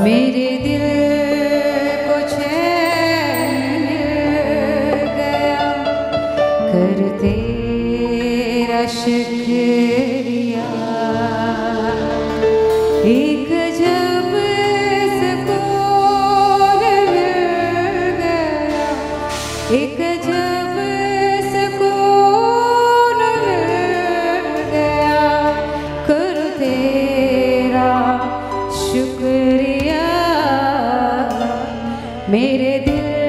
May yeah.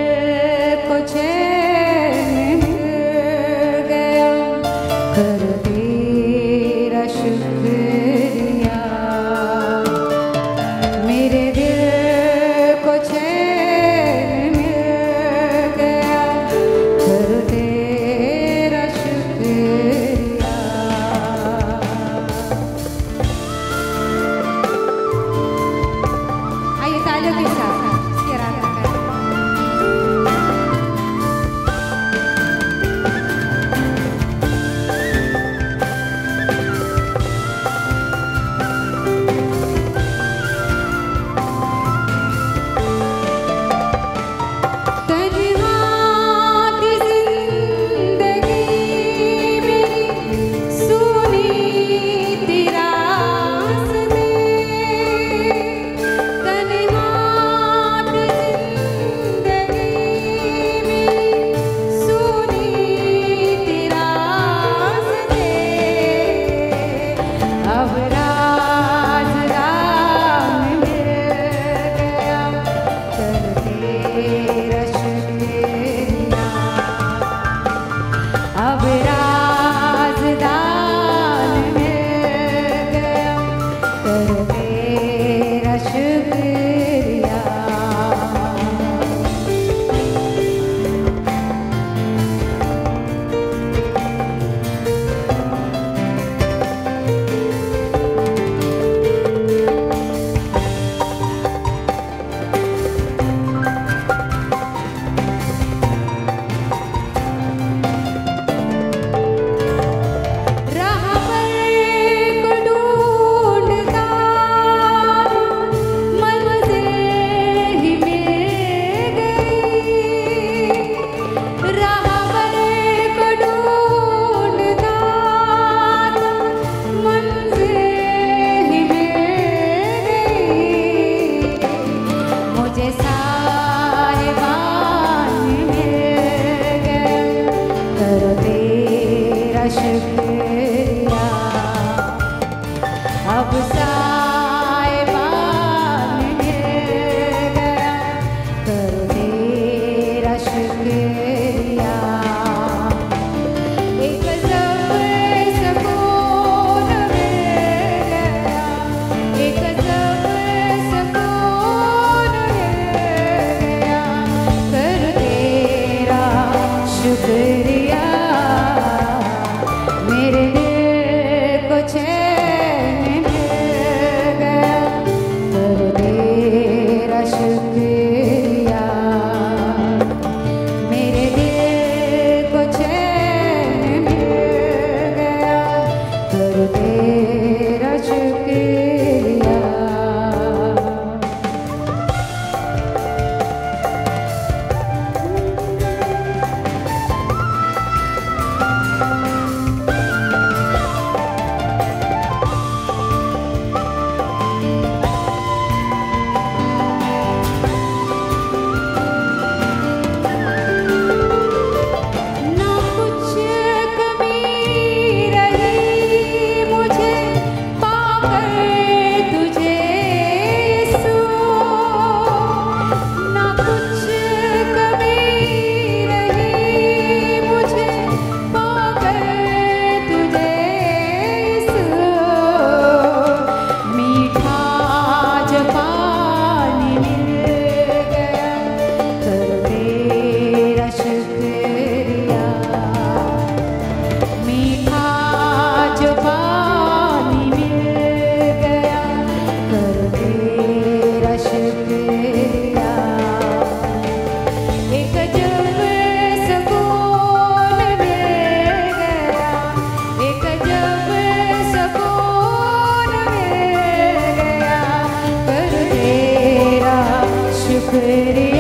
poder adquirir. pretty